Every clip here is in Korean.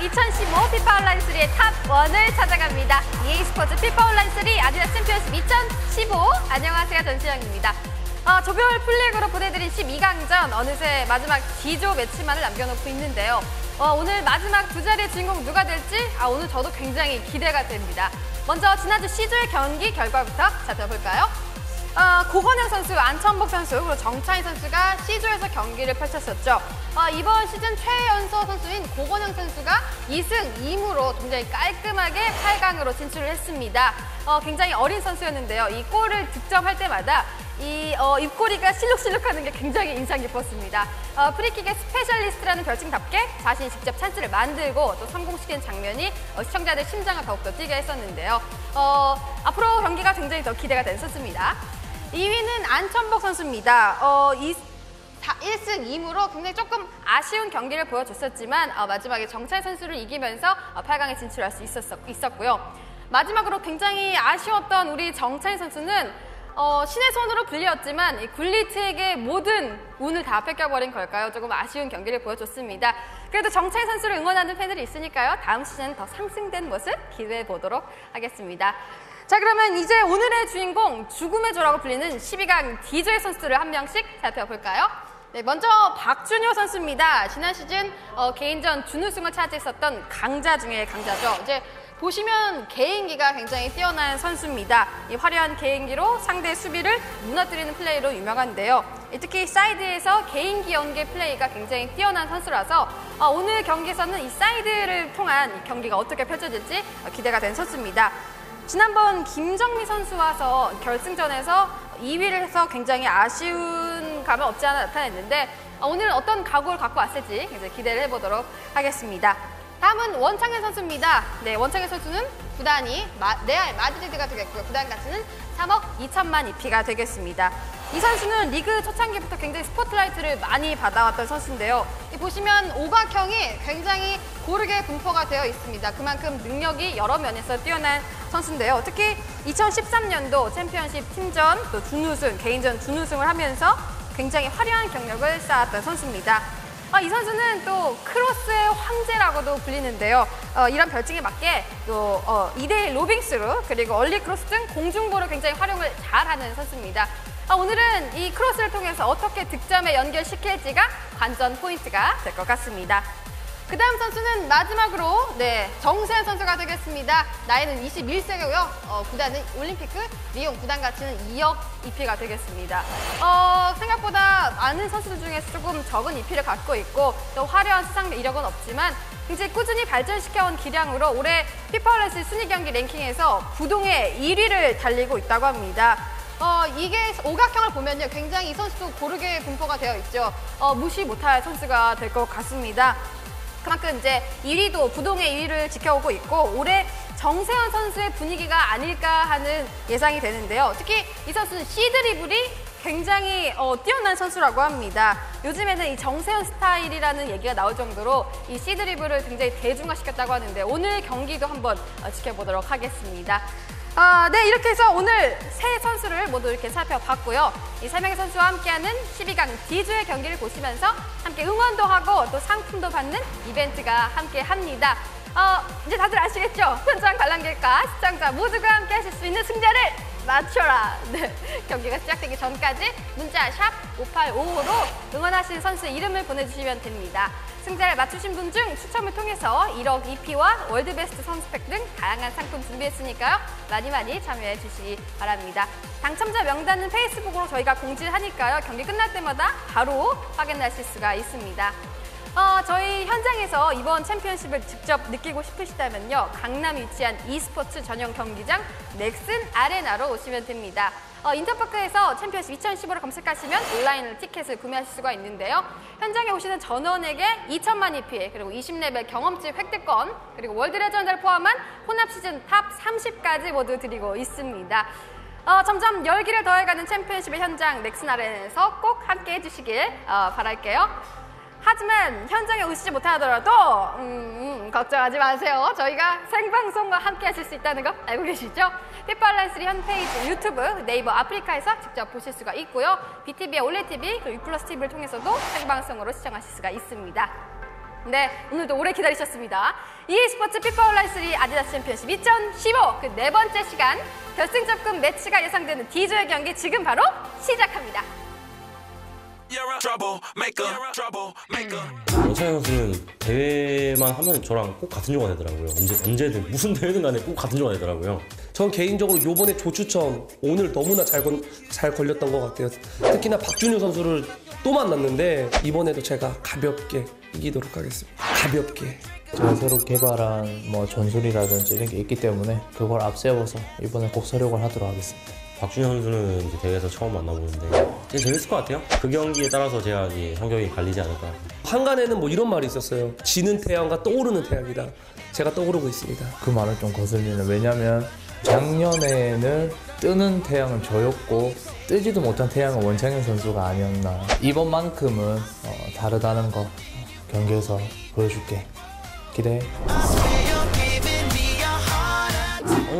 2015 피파 온라인 3의 top 1을 찾아갑니다. EA 스포츠 피파 온라인 3 아디다스 챔피언십 2015 안녕하세요 전시영입니다. 어, 조별 풀리그로 보내드린 12강전 어느새 마지막 D조 매치만을 남겨놓고 있는데요. 어, 오늘 마지막 두 자리의 주인공 누가 될지 아, 오늘 저도 굉장히 기대가 됩니다. 먼저 지난주 C조의 경기 결과부터 살펴볼까요? 어, 고건영 선수, 안천복 선수, 그리고 정차인 선수가 C조에서 경기를 펼쳤었죠. 어, 이번 시즌 최연소 선수인 고건영 선수가 2승 2무로 굉장히 깔끔하게 8강으로 진출을 했습니다. 어, 굉장히 어린 선수였는데요. 이 골을 득점할 때마다 이 어, 입꼬리가 실룩실룩하는 게 굉장히 인상 깊었습니다. 어, 프리킥의 스페셜리스트라는 별칭답게 자신이 직접 찬스를 만들고 또 성공시키는 장면이 어, 시청자들 심장을 더욱더 뛰게 했었는데요. 어, 앞으로 경기가 굉장히 더 기대가 됐었습니다. 2위는 안천복 선수입니다. 어, 이, 4, 1승 2무로 굉장히 조금 아쉬운 경기를 보여줬었지만 어, 마지막에 정찬 선수를 이기면서 어, 8강에 진출할 수 있었, 있었고요. 마지막으로 굉장히 아쉬웠던 우리 정찬 선수는 어, 신의 손으로 불리었지만 이 굴리트에게 모든 운을 다 뺏겨버린 걸까요? 조금 아쉬운 경기를 보여줬습니다. 그래도 정찬 선수를 응원하는 팬들이 있으니까요. 다음 시즌 더 상승된 모습 기대해 보도록 하겠습니다. 자 그러면 이제 오늘의 주인공 죽음의 조라고 불리는 12강 D조의 선수들을 한 명씩 살펴볼까요? 네, 먼저 박준효 선수입니다. 지난 시즌 어, 개인전 준우승을 차지했었던 강자 중에 강자죠. 이제 보시면 개인기가 굉장히 뛰어난 선수입니다. 이 화려한 개인기로 상대 수비를 무너뜨리는 플레이로 유명한데요. 특히 사이드에서 개인기 연계 플레이가 굉장히 뛰어난 선수라서 어, 오늘 경기에서는 이 사이드를 통한 경기가 어떻게 펼쳐질지 기대가 된 선수입니다. 지난번 김정민 선수와의 결승전에서 2위를 해서 굉장히 아쉬운 감은 없지 않아 나타냈는데 어, 오늘은 어떤 각오를 갖고 왔을지 기대를 해보도록 하겠습니다. 다음은 원창연 선수입니다. 네, 원창연 선수는 구단이 마, 레알 마드리드가 되겠고요. 구단 가치는 3억 2천만 EP가 되겠습니다. 이 선수는 리그 초창기부터 굉장히 스포트라이트를 많이 받아왔던 선수인데요. 보시면 오각형이 굉장히 고르게 분포가 되어 있습니다. 그만큼 능력이 여러 면에서 뛰어난 선수인데요. 특히 2013년도 챔피언십 팀전, 또 준우승, 개인전 준우승을 하면서 굉장히 화려한 경력을 쌓았던 선수입니다. 아, 이 선수는 또 크로스의 황제라고도 불리는데요. 어, 이런 별칭에 맞게 또 어, 2대1 lobbing through 그리고 early cross 등 공중볼을 굉장히 활용을 잘하는 선수입니다. 아, 오늘은 이 크로스를 통해서 어떻게 득점에 연결시킬지가 관전 포인트가 될 것 같습니다. 그 다음 선수는 마지막으로 네 정세현 선수가 되겠습니다. 나이는 21세고요. 어, 구단은 올림피크 리옹 구단 가치는 2억 EP가 되겠습니다. 어, 생각보다 많은 선수들 중에서 조금 적은 EP를 갖고 있고 또 화려한 수상 이력은 없지만 굉장히 꾸준히 발전시켜온 기량으로 올해 피파온라인3 순위 경기 랭킹에서 부동의 1위를 달리고 있다고 합니다. 어, 이게 오각형을 보면요. 굉장히 이 선수도 고르게 분포가 되어 있죠. 어, 무시 못할 선수가 될 것 같습니다. 그만큼 이제 1위도 부동의 1위를 지켜오고 있고 올해 정세현 선수의 분위기가 아닐까 하는 예상이 되는데요. 특히 이 선수는 시드리블이 굉장히 어, 뛰어난 선수라고 합니다. 요즘에는 이 정세현 스타일이라는 얘기가 나올 정도로 이 시드리블을 굉장히 대중화시켰다고 하는데 오늘 경기도 한번 어, 지켜보도록 하겠습니다. 아, 네, 이렇게 해서 오늘 세 선수를 모두 이렇게 살펴봤고요. 이 세 명의 선수와 함께하는 12강 D조의 경기를 보시면서 함께 응원도 하고 또 상품도 받는 이벤트가 함께 합니다. 어, 이제 다들 아시겠죠? 현장 관람객과 시청자 모두가 함께 하실 수 있는 승자를 맞춰라. 네, 경기가 시작되기 전까지 문자 샵 5855로 응원하시는 선수 이름을 보내주시면 됩니다. 승자를 맞추신 분 중 추첨을 통해서 1억 EP와 월드베스트 선수팩 등 다양한 상품 준비했으니까요. 많이 많이 참여해 주시기 바랍니다. 당첨자 명단은 페이스북으로 저희가 공지를 하니까요. 경기 끝날 때마다 바로 확인하실 수가 있습니다. 어, 저희 현장에서 이번 챔피언십을 직접 느끼고 싶으시다면요. 강남에 위치한 e스포츠 전용 경기장 넥슨 아레나로 오시면 됩니다. 어, 인터파크에서 챔피언십 2015를 검색하시면 온라인으로 티켓을 구매하실 수가 있는데요. 현장에 오시는 전원에게 2천만 EP 그리고 20레벨 경험치 획득권 그리고 월드 레전드를 포함한 혼합 시즌 top 30까지 모두 드리고 있습니다. 어, 점점 열기를 더해가는 챔피언십의 현장 넥슨 아레나에서 꼭 함께 해주시길 어, 바랄게요. 하지만 현장에 오시지 못하더라도 음, 음, 걱정하지 마세요. 저희가 생방송과 함께 하실 수 있다는 거 알고 계시죠? 피파온라인3 홈페이지 유튜브, 네이버 아프리카에서 직접 보실 수가 있고요. BTV와 올레TV, 그리고 유플러스 TV를 통해서도 생방송으로 시청하실 수가 있습니다. 네, 오늘도 오래 기다리셨습니다. EA 스포츠 피파 온라인 3 아디다스 챔피언십 2015 그 네 번째 시간 결승점급 매치가 예상되는 D조의 경기 지금 바로 시작합니다. 영찬 선수는 대회만 하면 저랑 꼭 같은 조가 되더라고요. 언제, 언제든 무슨 대회든 간에 꼭 같은 조가 되더라고요. 전 개인적으로 요번에 조추첨 오늘 너무나 잘, 건, 잘 걸렸던 것 같아요. 특히나 박준효 선수를 또 만났는데 이번에도 제가 가볍게 이기도록 하겠습니다. 가볍게. 제가 새로 개발한 뭐 전술이라든지 이런 게 있기 때문에 그걸 앞세워서 이번에 꼭 서력을 하도록 하겠습니다. 박준현 선수는 이제 대회에서 처음 만나보는데 되게 재밌을 것 같아요. 그 경기에 따라서 제가 이제 성격이 갈리지 않을까. 한간에는 뭐 이런 말이 있었어요. 지는 태양과 떠오르는 태양이다. 제가 떠오르고 있습니다. 그 말은 좀 거슬리는 왜냐면 작년에는 뜨는 태양은 저였고 뜨지도 못한 태양은 원창현 선수가 아니었나 이번만큼은 어, 다르다는 거 어, 경기에서 보여줄게 기대해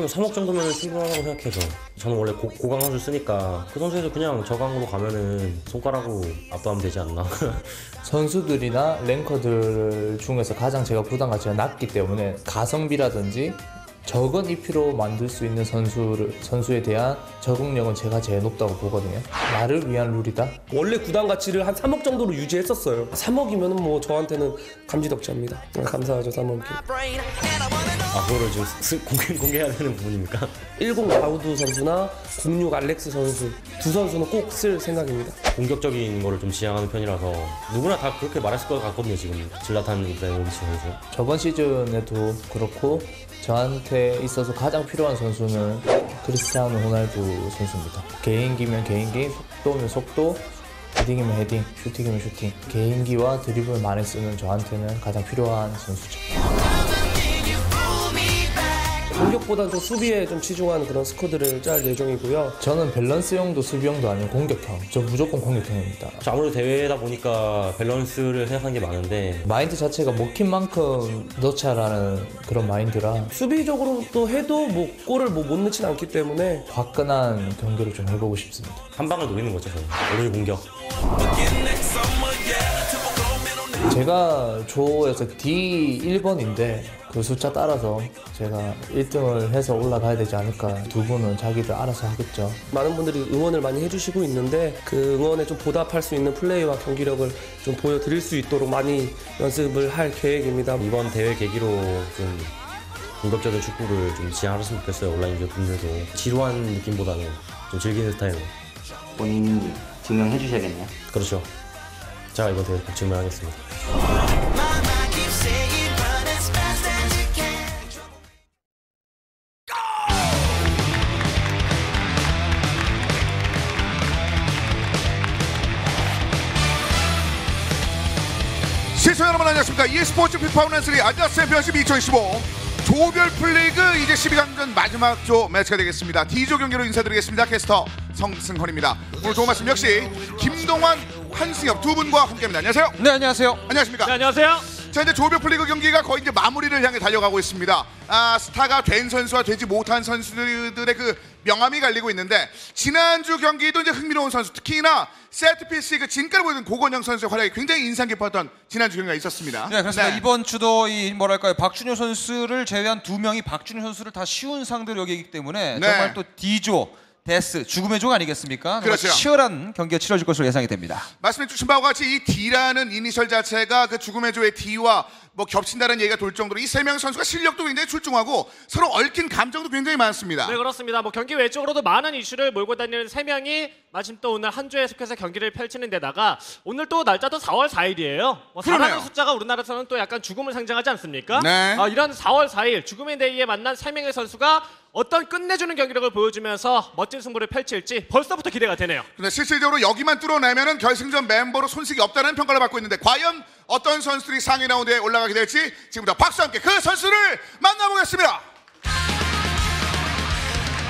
아니, 3억 정도면 충분하다고 생각해서 저는 원래 고, 고강 선수 쓰니까 그 선수에서 그냥 저강으로 가면은 손가락으로 압도하면 되지 않나. 선수들이나 랭커들 중에서 가장 제가 부담 가치가 낮기 때문에 가성비라든지 적은 EP로 만들 수 있는 선수를 선수에 대한 적응력은 제가 제일 높다고 보거든요. 나를 위한 룰이다. 원래 구단 가치를 한 3억 정도로 유지했었어요. 3억이면 뭐 저한테는 감지덕지합니다. 네, 감사하죠 3억이. 아, 그거를 지금 스- 공개, 공개해야 되는 부분입니까? 10 다우드 선수나 06 알렉스 선수 두 선수는 꼭 쓸 생각입니다. 공격적인 거를 좀 지향하는 편이라서 누구나 다 그렇게 말했을 것 같거든요, 지금. 즐라탄 이브라이모비치 선수. 저번 시즌에도 그렇고 저한테 있어서 가장 필요한 선수는 크리스티아노 호날두 선수입니다. 개인기면 개인기, 속도면 속도, 헤딩이면 헤딩, 슈팅이면 슈팅. 개인기와 드리블 많이 쓰는 저한테는 가장 필요한 선수죠. 공격보다는 좀 수비에 좀 치중한 그런 스쿼드를 짤 예정이고요. 저는 밸런스형도 수비형도 아니고 공격형. 저 무조건 공격형입니다. 저 아무래도 대회다 보니까 밸런스를 생각하는 게 많은데 마인드 자체가 먹힌 만큼 넣자라는 그런 마인드라 수비적으로 또 해도 뭐 골을 뭐 못 넣진 않기 때문에 화끈한 경기를 좀 해보고 싶습니다. 한 방을 노리는 거죠, 저는. 오늘 공격. 제가 조에서 D1번인데 그 숫자 따라서 제가 1등을 해서 올라가야 되지 않을까 두 분은 자기들 알아서 하겠죠. 많은 분들이 응원을 많이 해주시고 있는데 그 응원에 좀 보답할 수 있는 플레이와 경기력을 좀 보여드릴 수 있도록 많이 연습을 할 계획입니다. 이번 대회 계기로 좀 공격적인 축구를 좀 지향했으면 좋겠어요, 온라인 분들도. 지루한 느낌보다는 좀 즐기는 스타일로. 본인이 증명해 주셔야겠네요. 그렇죠. 제가 이번 대회 꼭 증명하겠습니다. 시청자 여러분 안녕하십니까? e스포츠 피파 온라인3 아디다스 챔피언십 2015 조별 풀리그 이제 12강전 마지막 조 매치가 되겠습니다. D조 경기로 인사드리겠습니다. 캐스터 성승헌입니다. 오늘 좋은 말씀 역시 김동환 한승엽 두 분과 함께합니다 안녕하세요 네 안녕하세요. 안녕하십니까 네 안녕하세요. 자 이제 조별 풀리그 경기가 거의 이제 마무리를 향해 달려가고 있습니다. 아 스타가 된 선수와 되지 못한 선수들의 그 명암이 갈리고 있는데 지난주 경기도 이제 흥미로운 선수 특히나 세트피스 그 진가를 보여준 고건영 선수의 활약이 굉장히 인상 깊었던 지난주 경기가 있었습니다. 네 그렇습니다. 이번 주도 이 뭐랄까요 박준효 선수를 제외한 두 명이 박준효 선수를 다 쉬운 상대로 여기기 때문에 네. 정말 또 D조 데스 죽음의 조가 아니겠습니까? 그렇죠. 치열한 경기가 치러질 것으로 예상이 됩니다. 말씀해 주신 바와 같이 이 D라는 이니셜 자체가 그 죽음의 조의 D와 뭐 겹친다는 얘기가 돌 정도로 이 세명 선수가 실력도 굉장히 출중하고 서로 얽힌 감정도 굉장히 많습니다. 네 그렇습니다. 뭐 경기 외적으로도 많은 이슈를 몰고 다니는 세 명이 마침 또 오늘 한 주에 속해서 경기를 펼치는 데다가 오늘 또 날짜도 4월 4일이에요. 뭐 그러네요. 4라는 숫자가 우리나라에서는 또 약간 죽음을 상징하지 않습니까? 네. 아, 이런 4월 4일 죽음의 데이에 만난 세 명의 선수가 어떤 끝내주는 경기력을 보여주면서 멋진 승부를 펼칠지 벌써부터 기대가 되네요. 근데 실질적으로 여기만 뚫어내면은 결승전 멤버로 손색이 없다는 평가를 받고 있는데 과연 어떤 선수들이 상위 라운드에 올라가게 될지 지금부터 박수와 함께 그 선수를 만나보겠습니다.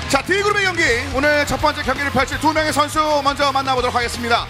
자, D그룹의 경기 오늘 첫 번째 경기를 펼칠 두 명의 선수 먼저 만나보도록 하겠습니다.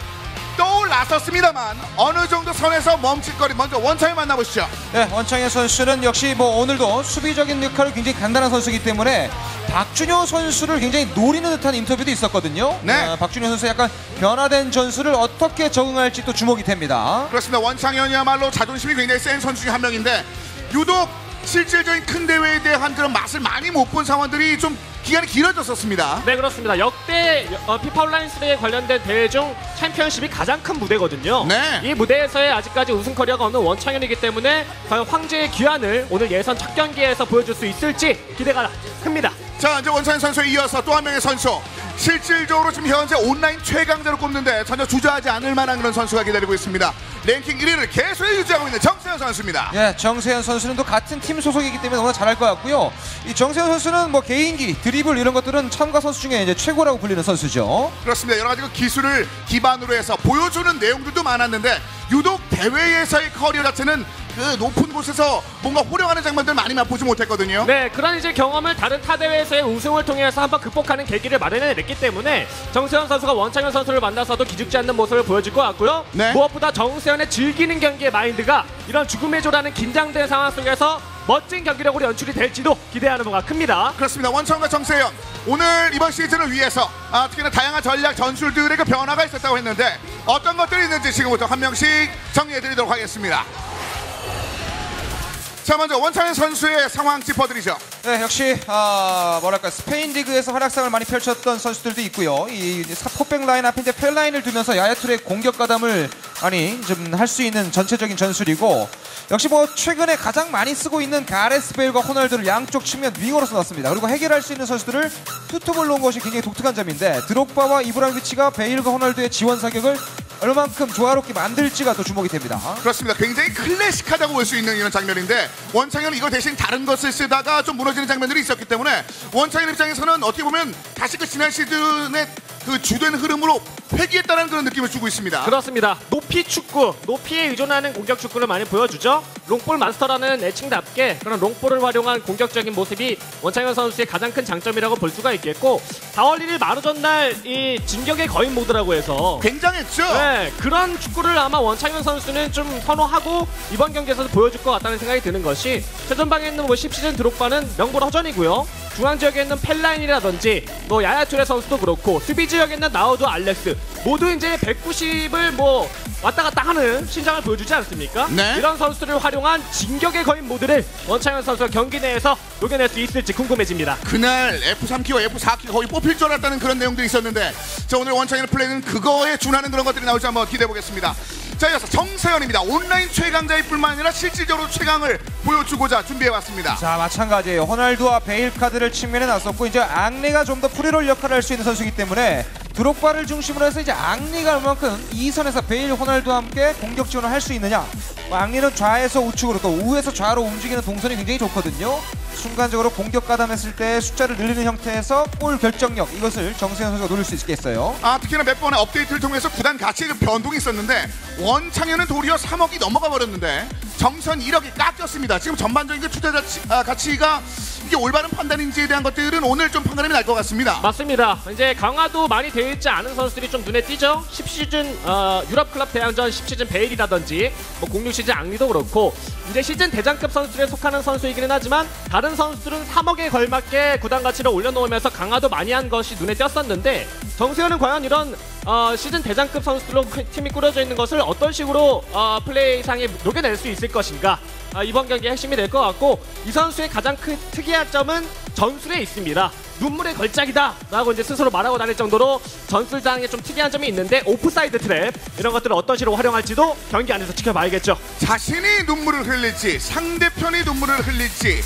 떠올랐었습니다만 어느 정도 선에서 멈칫거리 먼저 원창현 만나보시죠. 네, 원창현 선수는 역시 뭐 오늘도 수비적인 역할을 굉장히 간단한 선수이기 때문에 박준효 선수를 굉장히 노리는 듯한 인터뷰도 있었거든요. 네. 어, 박준효 선수 약간 변화된 전술을 어떻게 적응할지 또 주목이 됩니다. 그렇습니다. 원창현이야말로 자존심이 굉장히 센 선수 중 한 명인데 유독 실질적인 큰 대회에 대한 그런 맛을 많이 못 본 상황들이 좀 기간이 길어졌었습니다. 네 그렇습니다. 역대 어, 피파 온라인 3에 관련된 대회 중 챔피언십이 가장 큰 무대거든요. 네. 이 무대에서의 아직까지 우승 커리어가 없는 원창현이기 때문에 과연 황제의 귀환을 오늘 예선 첫 경기에서 보여줄 수 있을지 기대가 큽니다. 자 이제 원창현 선수에 이어서 또 한 명의 선수 실질적으로 지금 현재 온라인 최강자로 꼽는데 전혀 주저하지 않을 만한 그런 선수가 기다리고 있습니다. 랭킹 1위를 계속 유지하고 있는 정세현 선수입니다. 예, 정세현 선수는 또 같은 팀 소속이기 때문에 너무나 잘할 것 같고요. 이 정세현 선수는 뭐 개인기, 드리블 이런 것들은 참가 선수 중에 이제 최고라고 불리는 선수죠. 그렇습니다. 여러 가지 그 기술을 기반으로 해서 보여주는 내용들도 많았는데 유독 대회에서의 커리어 자체는 그 높은 곳에서 뭔가 호령하는 장면들 많이 맛보지 못했거든요. 네, 그런 이제 경험을 다른 타 대회에서의 우승을 통해서 한번 극복하는 계기를 마련해냈기 때문에 정세현 선수가 원창현 선수를 만나서도 기죽지 않는 모습을 보여줄 것 같고요. 네. 무엇보다 정세현의 즐기는 경기의 마인드가 이런 죽음의 조라는 긴장된 상황 속에서 멋진 경기력으로 연출이 될지도 기대하는 바가 큽니다. 그렇습니다. 원창연과 정세현 오늘 이번 시즌을 위해서 아, 특히나 다양한 전략 전술들의 그 변화가 있었다고 했는데 어떤 것들이 있는지 지금부터 한 명씩 정리해드리도록 하겠습니다. 자 먼저 원창연 선수의 상황 짚어드리죠. 네, 역시 아, 뭐랄까 스페인 리그에서 활약상을 많이 펼쳤던 선수들도 있고요. 이 포백 라인 앞에 이제 펠라이니를 두면서 야야 투레의 공격 가담을 많이 좀할 수 있는 전체적인 전술이고 역시 뭐 최근에 가장 많이 쓰고 있는 가레스 베일과 호날두를 양쪽 측면 윙어로 써놨습니다. 그리고 해결할 수 있는 선수들을 투톱을 놓은 것이 굉장히 독특한 점인데 드록바와 이브라비치가 베일과 호날두의 지원 사격을 얼만큼 조화롭게 만들지가 또 주목이 됩니다. 그렇습니다. 굉장히 클래식하다고 볼 수 있는 이런 장면인데 원창현은 이거 대신 다른 것을 쓰다가 좀 무너지는 장면들이 있었기 때문에 원창현 입장에서는 어떻게 보면 다시 그 지난 시즌의 그 주된 흐름으로 회귀했다는 그런 느낌을 주고 있습니다. 그렇습니다. 높이 축구, 높이에 의존하는 공격 축구를 많이 보여주죠. 롱볼 마스터라는 애칭답게 그런 롱볼을 활용한 공격적인 모습이 원창현 선수의 가장 큰 장점이라고 볼 수가 있겠고 4월 1일 마루 전날 이 진격의 거인 모드라고 해서 굉장했죠. 네, 그런 축구를 아마 원창현 선수는 좀 선호하고 이번 경기에서 보여줄 것 같다는 생각이 드는 것이 최전방에 있는 뭐 10시즌 드록바는 명불허전이고요. 중앙 지역에 있는 펠라인이라든지 뭐 야야투레 선수도 그렇고 수비 지역에 있는 나우도 알렉스 모두 이제 190을 뭐 왔다 갔다 하는 신장을 보여주지 않습니까? 네. 이런 선수들을 활용한 진격의 거인 모드를 원창현 선수가 경기 내에서 녹여낼 수 있을지 궁금해집니다. 그날 F3키와 F4키가 거의 뽑힐 줄 알았다는 그런 내용도 있었는데 자 오늘 원창현의 플레이는 그거에 준하는 그런 것들이 나올지 한번 기대해 보겠습니다. 자 이어서 정세현입니다. 온라인 최강자일 뿐만 아니라 실질적으로 최강을 보여주고자 준비해 왔습니다. 자 마찬가지예요. 호날두와 베일 카드를 측면에 놨었고 이제 앙리가 좀 더 free role 역할을 할 수 있는 선수이기 때문에 드록바를 중심으로 해서 이제 앙리가 얼만큼 이 선에서 베일, 호날두와 함께 공격 지원을 할 수 있느냐. 뭐 앙리는 좌에서 우측으로 또 우에서 좌로 움직이는 동선이 굉장히 좋거든요. 순간적으로 공격 가담했을 때 숫자를 늘리는 형태에서 골 결정력 이것을 정세현 선수가 노릴 수 있겠어요. 아 특히나 몇 번의 업데이트를 통해서 구단 가치의 그 변동이 있었는데 원창현은 도리어 3억이 넘어가 버렸는데 정선 1억이 깎였습니다. 지금 전반적인 그 투자 가치, 아, 가치가 이게 올바른 판단인지에 대한 것들은 오늘 좀 판가름이 날 것 같습니다. 맞습니다. 이제 강화도 많이 되어 있지 않은 선수들이 좀 눈에 띄죠. 10시즌 어, 유럽 클럽 대항전 10시즌 베일이라든지 뭐 06시즌 앙리도 그렇고 이제 시즌 대장급 선수들에 속하는 선수이기는 하지만 다른 선수들은 3억에 걸맞게 구단 가치를 올려놓으면서 강화도 많이 한 것이 눈에 띄었었는데 정세현은 과연 이런 어, 시즌 대장급 선수들로 그 팀이 꾸려져 있는 것을 어떤 식으로 어, 플레이상에 녹여낼 수 있을 것인가 아, 이번 경기의 핵심이 될 것 같고 이 선수의 가장 큰 특이한 점은 전술에 있습니다. 눈물의 걸작이다 라고 이제 스스로 말하고 다닐 정도로 전술상에 좀 특이한 점이 있는데 오프사이드 트랩 이런 것들을 어떤 식으로 활용할지도 경기 안에서 지켜봐야겠죠. 자신이 눈물을 흘릴지 상대편이 눈물을 흘릴지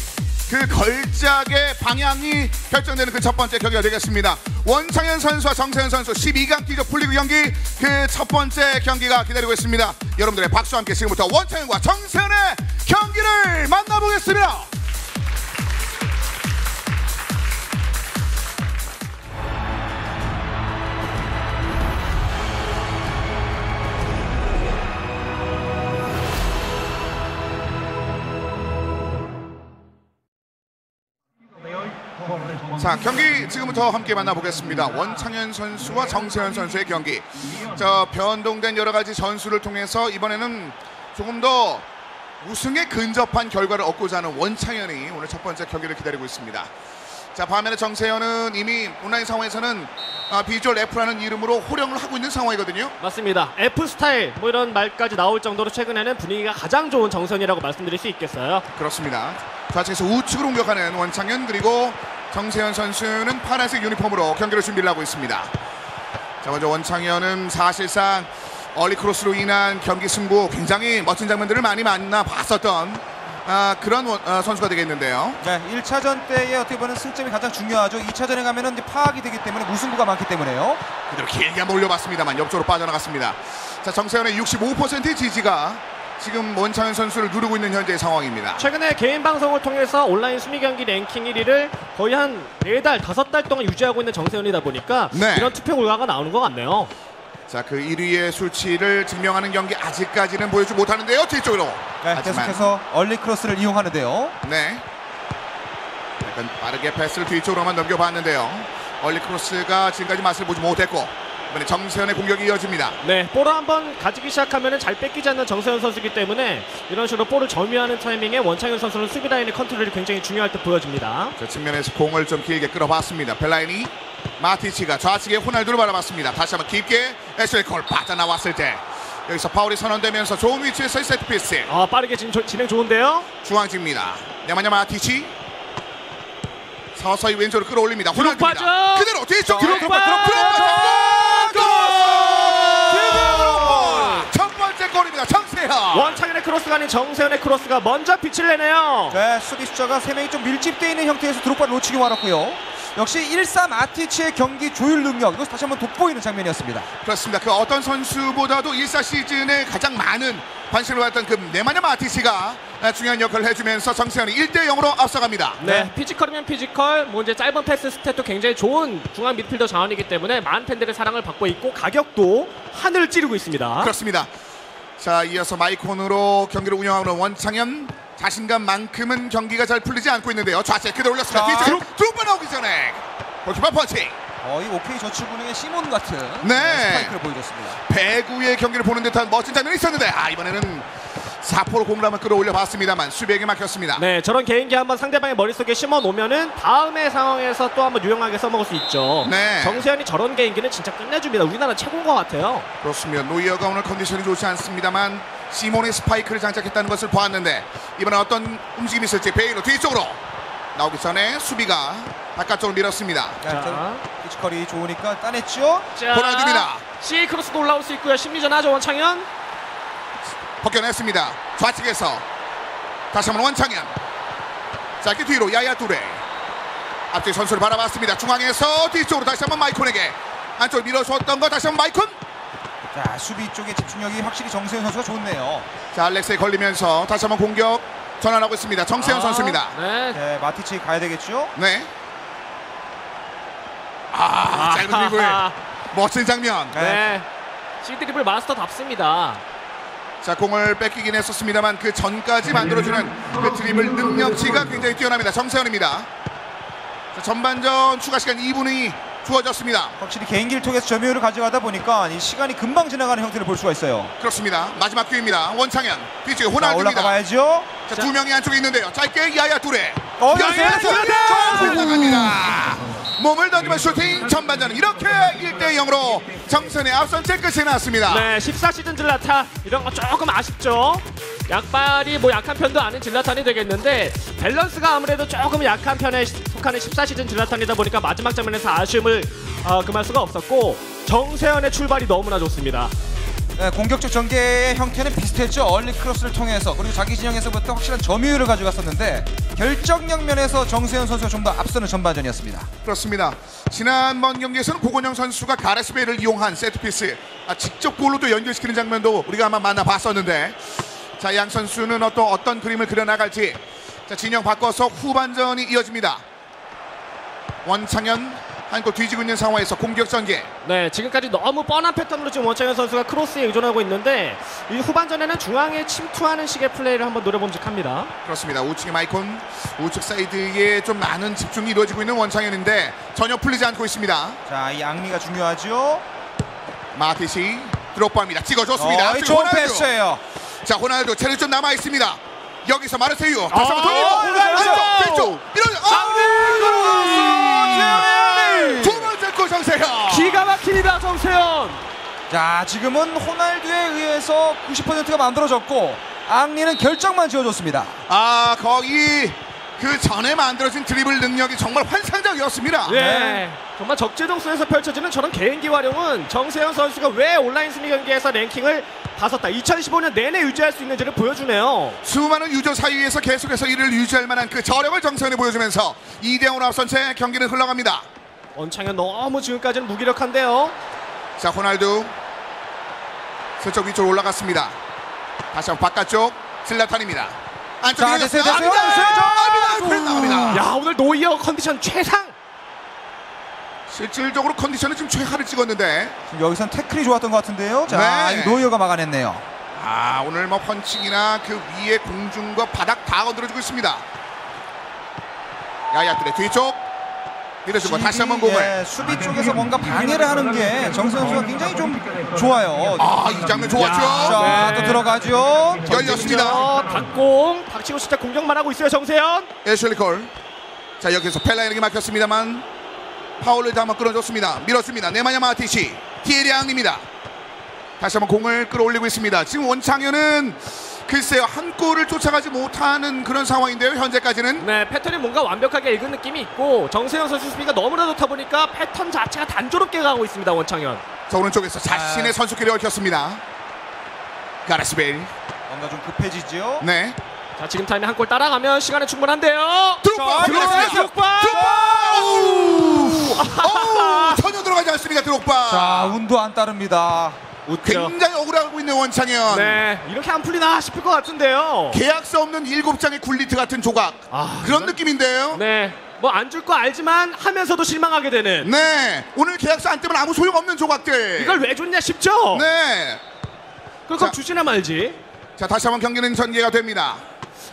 그 걸작의 방향이 결정되는 그 첫 번째 경기가 되겠습니다. 원창현 선수와 정세현 선수 12강 기조 풀리그 경기 그 첫 번째 경기가 기다리고 있습니다. 여러분들의 박수와 함께 지금부터 원창현과 정세현의 경기를 만나보겠습니다. 자 경기 지금부터 함께 만나보겠습니다. 원창현 선수와 정세현 선수의 경기. 자 변동된 여러 가지 전술을 통해서 이번에는 조금 더 우승에 근접한 결과를 얻고자 하는 원창현이 오늘 첫 번째 경기를 기다리고 있습니다. 자 반면에 정세현은 이미 온라인 상황에서는 아, 비주얼 F라는 이름으로 호령을 하고 있는 상황이거든요. 맞습니다. F 스타일 뭐 이런 말까지 나올 정도로 최근에는 분위기가 가장 좋은 정선이라고 말씀드릴 수 있겠어요. 그렇습니다. 좌측에서 우측으로 공격하는 원창현 그리고 정세현 선수는 파란색 유니폼으로 경기를 준비를 하고 있습니다. 자 먼저 원창현은 사실상 얼리 크로스로 인한 경기 승부 굉장히 멋진 장면들을 많이 만나 봤었던 아, 그런 원- 아, 선수가 되겠는데요. 네, 1차전 때의 어떻게 보면 승점이 가장 중요하죠. 2차전에 가면은 이제 파악이 되기 때문에 무승부가 많기 때문에요. 그대로 길게 한번 올려봤습니다만 옆쪽으로 빠져나갔습니다. 자 정세현의 65%의 지지가 지금 원창현 선수를 누르고 있는 현재의 상황입니다. 최근에 개인 방송을 통해서 온라인 수미 경기 랭킹 1위를 거의 한 4달, 5달 동안 유지하고 있는 정세현이다 보니까 네. 이런 투표 결과가 나오는 것 같네요. 자 그 1위의 수치를 증명하는 경기 아직까지는 보여주지 못하는데요. 뒤쪽으로. 네, 하지만- 계속해서 얼리 크로스를 이용하는데요. 네. 약간 빠르게 패스를 뒤쪽으로만 넘겨봤는데요. 얼리 크로스가 지금까지 맛을 보지 못했고 이번에 정세현의 공격이 이어집니다. 네, 볼을 한번 가지기 시작하면 잘 뺏기지 않는 정세현 선수이기 때문에 이런 식으로 볼을 점유하는 타이밍에 원창현 선수는 수비 라인의 컨트롤이 굉장히 중요할 때 보여집니다. 저 측면에서 공을 좀 길게 끌어봤습니다. 펠라이니 마티치가 좌측에 호날두를 바라봤습니다. 다시 한번 깊게 애슐리 콜 빠져나왔을 때 여기서 파울이 선언되면서 좋은 위치에서의 세트 피스 아, 빠르게 진, 진행 좋은데요? 중앙집니다. 네마냐 마티치 서서히 왼쪽으로 끌어올립니다. 호날두입니다. 그대로 뒤쪽 드록바! 드록 골입니다. 정세현. 원창현의 크로스가 아닌 정세현의 크로스가 먼저 빛을 내네요. 네, 수비 숫자가 3명이 좀 밀집되어 있는 형태에서 드롭바를 놓치기 말았고요. 역시 1-3 아티치의 경기 조율 능력 이것을 다시 한번 돋보이는 장면이었습니다. 그렇습니다. 그 어떤 선수보다도 1사 시즌에 가장 많은 관심을 받았던 그 네마냐 마티치가 중요한 역할을 해주면서 정세현이 1대 0으로 앞서갑니다. 네, 피지컬이면 피지컬, 뭐 이제 짧은 패스 스탯도 굉장히 좋은 중앙 미드필더 자원이기 때문에 많은 팬들의 사랑을 받고 있고 가격도 하늘을 찌르고 있습니다. 그렇습니다. 자 이어서 마이콘으로 경기를 운영하는 원창현 자신감만큼은 경기가 잘 풀리지 않고 있는데요. 좌측 그대로 올렸습니다. 자. 뒤쪽 두번 나오기 전에 골키퍼 펀치. 거의 OK 저축은행의 시몬 같은 네. 스파이크를 보여줬습니다. 배구의 경기를 보는 듯한 멋진 장면이 있었는데 아 이번에는 사포로 공을 한번 끌어올려 봤습니다만 수비에게 막혔습니다. 네, 저런 개인기 한번 상대방의 머릿속에 심어 놓으면은 다음의 상황에서 또 한번 유용하게 써먹을 수 있죠. 네. 정세현이 저런 개인기는 진짜 끝내줍니다. 우리나라 최고인 것 같아요. 그렇습니다. 노이어가 오늘 컨디션이 좋지 않습니다만 시몬의 스파이크를 장착했다는 것을 보았는데 이번에 어떤 움직임이 있을지 베일로 뒤쪽으로 나오기 전에 수비가 바깥쪽으로 밀었습니다. 네, 자. 저 피지컬이 좋으니까 따냈죠. 자, 호날두입니다. C 크로스도 올라올 수 있고요. 심리전 하죠, 원창현. 벗겨냈습니다. 좌측에서 다시 한번 원창현 짧게 뒤로 야야 뚜레 앞뒤 선수를 바라봤습니다. 중앙에서 뒤쪽으로 다시 한번 마이콘에게 안쪽으로 밀어줬던 거 다시 한번 마이콘 자, 수비 쪽의 집중력이 확실히 정세현 선수가 좋네요. 자 알렉스에 걸리면서 다시 한번 공격 전환하고 있습니다. 정세현 아, 선수입니다. 네. 네, 마티치 가야 되겠죠. 네. 아, 짧은 드리블. 멋진 장면. 네. C 드리블 마스터답습니다. 자, 공을 뺏기긴 했었습니다만 그 전까지 만들어주는 그 드리블 능력치가 굉장히 뛰어납니다. 정세현입니다. 자, 전반전 추가 시간 2분이 주어졌습니다. 확실히 개인기를 통해서 점유율을 가져가다 보니까 이 시간이 금방 지나가는 형태를 볼 수가 있어요. 그렇습니다. 마지막 기회입니다. 원창현. 뒤쪽에 자, 호날두입니다. 봐야죠. 자, 두 명이 안쪽에 있는데요. 짧게 야야 뚜레. 어, 야야 야, 뚜레. 야, 올라갑니다. 몸을 던지면 슈팅 전반전은 이렇게 1대 0으로 정선의 앞선 채 끝이 났습니다. 네, 14시즌 질라타 이런 거 조금 아쉽죠. 약발이 뭐 약한 편도 아닌 질라탄이 되겠는데 밸런스가 아무래도 조금 약한 편에 속하는 14시즌 질라탄이다 보니까 마지막 장면에서 아쉬움을 어, 금할 수가 없었고 정세현의 출발이 너무나 좋습니다. 네, 공격적 전개의 형태는 비슷했죠. 얼리 크로스를 통해서 그리고 자기 진영에서부터 확실한 점유율을 가져갔었는데 결정력 면에서 정세현 선수가 좀 더 앞서는 전반전이었습니다. 그렇습니다. 지난번 경기에서는 고건영 선수가 가레스베이를 이용한 세트피스 아, 직접 골로 또 연결시키는 장면도 우리가 아마 만나봤었는데 자 양 선수는 어떤 어떤 그림을 그려나갈지 자 진영 바꿔서 후반전이 이어집니다. 원창현 한골 뒤지고 있는 상황에서 공격 전개. 네, 지금까지 너무 뻔한 패턴으로 지금 원창현 선수가 크로스에 의존하고 있는데 이 후반전에는 중앙에 침투하는 식의 플레이를 한번 노려봄직합니다. 그렇습니다. 우측의 마이콘, 우측 사이드에 좀 많은 집중이 이루어지고 있는 원창현인데 전혀 풀리지 않고 있습니다. 자, 이 앙리가 중요하죠. 마티치 드록바입니다. 찍어줬습니다. 어, 좋은 호날두. 패스예요. 자 호날두 체력 좀 남아 있습니다. 여기서 마르세유 다시 아, 한번 돌리고 호날두! 왼쪽 왼쪽 밀어 아, 골 정세현. 기가 막힙니다, 정세현. 자, 지금은 호날두에 의해서 90%가 만들어졌고 앙리는 결정만 지어줬습니다. 아 거기 그 전에 만들어진 드리블 능력이 정말 환상적이었습니다. 네. 정말 적재적소에서 펼쳐지는 저런 개인기 활용은 정세현 선수가 왜 온라인 승리 경기에서 랭킹을 다섯다 2015년 내내 유지할 수 있는지를 보여주네요. 수많은 유저 사이에서 계속해서 이를 유지할 만한 그 저력을 정세현이 보여주면서 2대5로 앞선 채 경기는 흘러갑니다. 원창현 너무 지금까지는 무기력한데요. 자 호날두 슬쩍 위쪽으로 올라갔습니다. 다시 한번 바깥쪽 즐라탄입니다. 안쪽에 자, 됐어요. 됐어요, 앙립니다. 앙립니다. 그래. 야, 오늘 노이어 컨디션 최상. 실질적으로 컨디션은 지금 최하를 찍었는데 지금 여기선 태클이 좋았던 것 같은데요. 자, 네. 이 노이어가 막아냈네요. 아 오늘 뭐 펀칭이나 그 위에 공중과 바닥 다 건드려주고 있습니다. 야야들의 뒤쪽 밀어주고 다시 한번 공을 예, 수비 쪽에서 뭔가 방해를 하는 게 정세 선수가 굉장히 좀 좋아요. 아 이 장면 좋았죠. 자, 또 들어가죠. 열렸습니다. 어, 닭공 닥치고 진짜 공격만 하고 있어요, 정세현. 애슐리 콜. 자 여기서 펠라인에게 막혔습니다만 파울을 다 한번 끌어줬습니다. 밀었습니다. 네마냐 마티시 티에리 앙입니다. 다시 한번 공을 끌어올리고 있습니다. 지금 원창현은 글쎄요 한 골을 쫓아가지 못하는 그런 상황인데요 현재까지는 네, 패턴이 뭔가 완벽하게 읽은 느낌이 있고 정세현 선수 수비가 너무나 좋다 보니까 패턴 자체가 단조롭게 가고 있습니다, 원창현. 자 오른쪽에서 자신의 선수끼리 얽혔습니다. 가라스벨 뭔가 좀 급해지죠. 네 자, 지금 타임에 한골 따라가면 시간은 충분한데요. 드롭바 자, 들어갔습니다. 드롭바! 드롭바 오우 오우 전혀 들어가지 않습니다 드롭바 자, 운도 안 따릅니다. 웃죠. 굉장히 억울하고 있는 원창현 네, 이렇게 안 풀리나 싶을 것 같은데요. 계약서 없는 일곱 장의 굴리트 같은 조각 아, 그런 느낌인데요 네, 뭐 안 줄 거 알지만 하면서도 실망하게 되는. 네 오늘 계약서 안 뜨면 아무 소용 없는 조각들 이걸 왜 줬냐 싶죠? 네. 그럼 자. 주시나 말지. 자 다시 한번 경기는 전개가 됩니다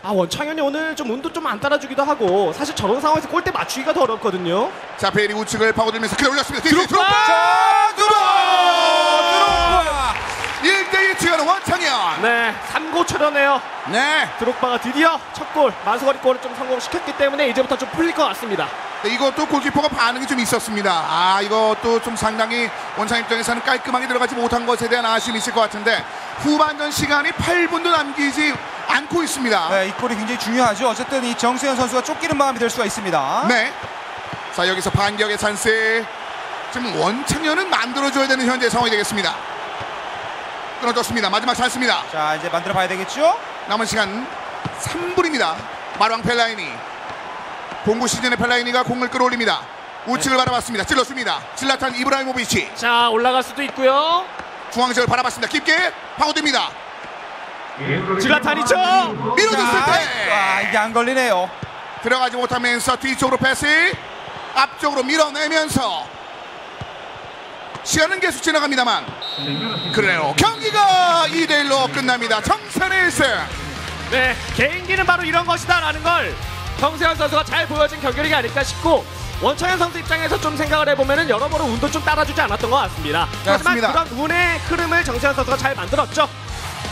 아 원창현이 오늘 좀 운도 좀 안 따라주기도 하고 사실 저런 상황에서 골대 맞추기가 더 어렵거든요. 자 베일이 우측을 파고들면서 끌어올렸습니다 뒤에 드롭바! 자, 원창현 네, 3고 초려네요. 네 드록바가 드디어 첫 골, 마수거리 골을 좀 성공시켰기 때문에 이제부터 좀 풀릴 것 같습니다. 네, 이것도 골키퍼가 반응이 좀 있었습니다 아 이것도 좀 상당히 원창 입장에서는 깔끔하게 들어가지 못한 것에 대한 아쉬움이 있을 것 같은데 후반전 시간이 8분도 남기지 않고 있습니다 네, 이 골이 굉장히 중요하죠. 어쨌든 이 정세현 선수가 쫓기는 마음이 될 수가 있습니다. 네. 자 여기서 반격의 찬스. 지금 원창현은 만들어줘야 되는 현재 상황이 되겠습니다. 끊어졌습니다. 마지막 찬스입니다. 자, 이제 만들어 봐야 되겠죠? 남은 시간 3분입니다. 마루앙 펠라이니. 공구 시즌의 펠라이니가 공을 끌어올립니다. 우측을 바라봤습니다. 찔렀습니다. 즐라탄 이브라히모비치 자, 올라갈 수도 있고요. 중앙지를 바라봤습니다. 깊게 파고듭니다. 즐라탄이죠. 밀어줬을 자, 때 아, 이게 안 걸리네요. 들어가지 못하면서 뒤쪽으로 패스 앞쪽으로 밀어내면서 시간은 계속 지나갑니다만 그래요 경기가 2대1로 끝납니다 정선의 1승 네, 개인기는 바로 이런 것이다 라는 걸 정세현 선수가 잘 보여준 경기력이 아닐까 싶고 원창현 선수 입장에서 좀 생각을 해보면은 여러모로 운도 좀 따라주지 않았던 것 같습니다. 하지만 맞습니다. 그런 운의 흐름을 정세현 선수가 잘 만들었죠.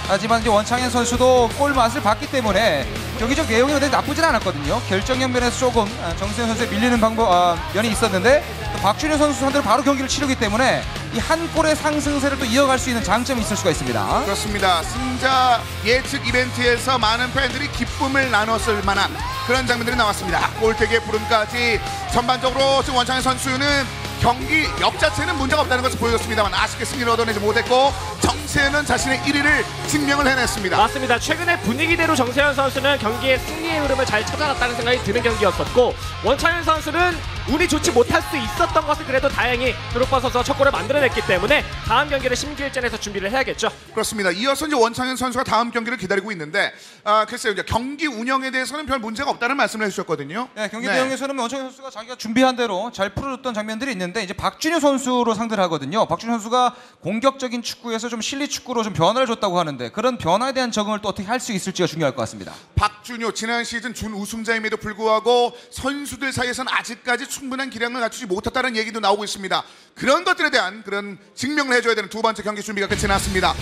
하지만 이제 원창현 선수도 골 맛을 봤기 때문에 경기적 내용이 근데 나쁘진 않았거든요. 결정력 면에서 조금 아, 정세현 선수의 밀리는 방법 아, 면이 있었는데 또 박준현 선수 상대로 바로 경기를 치르기 때문에 이 한 골의 상승세를 또 이어갈 수 있는 장점이 있을 수가 있습니다. 그렇습니다 승자 예측 이벤트에서 많은 팬들이 기쁨을 나눴을 만한 그런 장면들이 나왔습니다 골대기의 부름까지 전반적으로 지금 원창현 선수는 경기 역 자체는 문제가 없다는 것을 보여줬습니다만 아쉽게 승리를 얻어내지 못했고 정세현은 자신의 1위를 증명을 해냈습니다. 맞습니다. 최근에 분위기대로 정세현 선수는 경기의 승리의 흐름을 잘 찾아놨다는 생각이 드는 경기였었고 원창현 선수는 운이 좋지 못할 수 있었던 것을 그래도 다행히 드롭바 선수가 첫 골을 만들어냈기 때문에 다음 경기를 심기일전에서 준비를 해야겠죠. 그렇습니다. 이어서 이제 원창현 선수가 다음 경기를 기다리고 있는데 아, 글쎄요. 이제 경기 운영에 대해서는 별 문제가 없다는 말씀을 해주셨거든요. 네, 경기 네. 내용에서는 원창현 선수가 자기가 준비한 대로 잘 풀어줬던 장면들이 있는데 이제 박준효 선수로 상대를 하거든요. 박준효 선수가 공격적인 축구에서 좀 실리 축구로 좀 변화를 줬다고 하는데 그런 변화에 대한 적응을 또 어떻게 할 수 있을지가 중요할 것 같습니다. 박준효 지난 시즌 준 우승자임에도 불구하고 선수들 사이에서는 아직까지 충분한 기량을 갖추지 못했다는 얘기도 나오고 있습니다. 그런 것들에 대한 그런 증명을 해줘야 되는 두 번째 경기 준비가 끝이 났습니다.